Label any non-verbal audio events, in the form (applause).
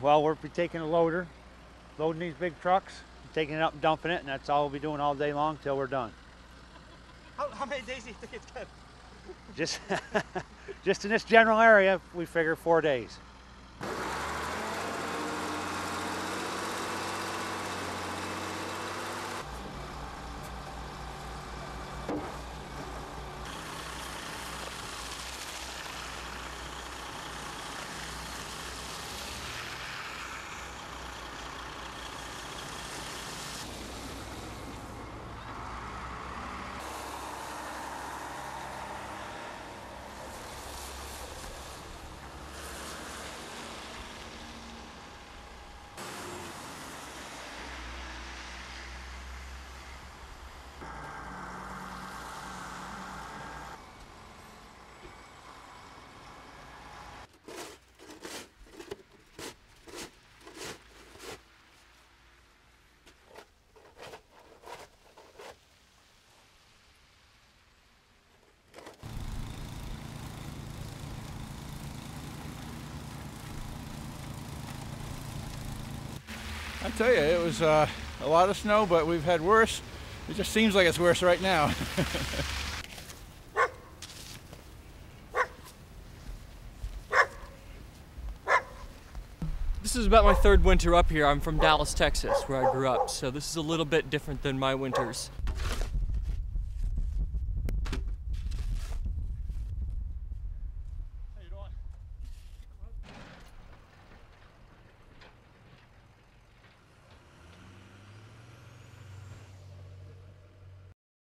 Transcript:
Well, we'll be taking a loader, loading these big trucks, taking it up and dumping it, and that's all we'll be doing all day long till we're done. How, how many days do you think it's good? Just, (laughs) just in this general area, we figure four days. I tell you, it was uh, a lot of snow, but we've had worse. It just seems like it's worse right now. (laughs) This is about my third winter up here. I'm from Dallas, Texas, where I grew up, so this is a little bit different than my winters.